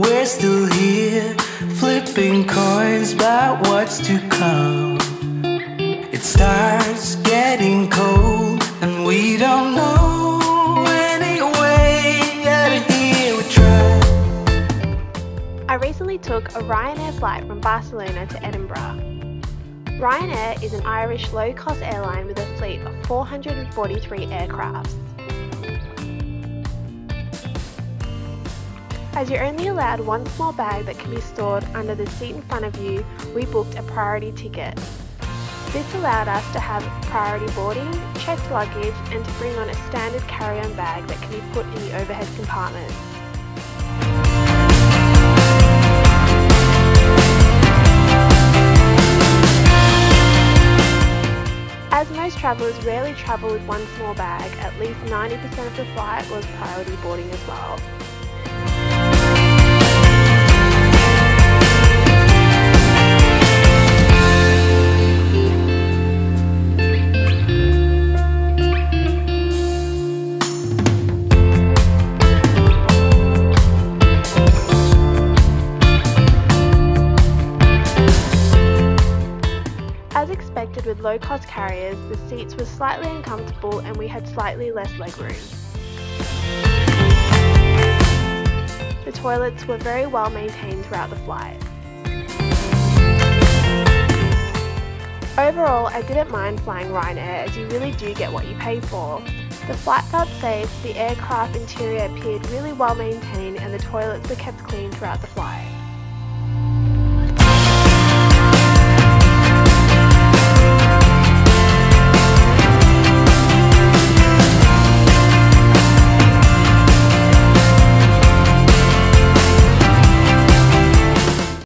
we're still here, flipping coins about what's to come. It starts getting cold, and we don't know any way out of here. We try. I recently took a Ryanair flight from Barcelona to Edinburgh. Ryanair is an Irish low cost airline with a fleet of 443 aircrafts. As you're only allowed one small bag that can be stored under the seat in front of you, we booked a priority ticket. This allowed us to have priority boarding, checked luggage, and to bring on a standard carry-on bag that can be put in the overhead compartments. As most travellers rarely travel with one small bag, at least 90% of the flight was priority boarding as well. As expected with low cost carriers, the seats were slightly uncomfortable and we had slightly less legroom. The toilets were very well maintained throughout the flight. Overall, I didn't mind flying Ryanair as you really do get what you pay for. The flight felt safe, the aircraft interior appeared really well maintained and the toilets were kept clean throughout the flight.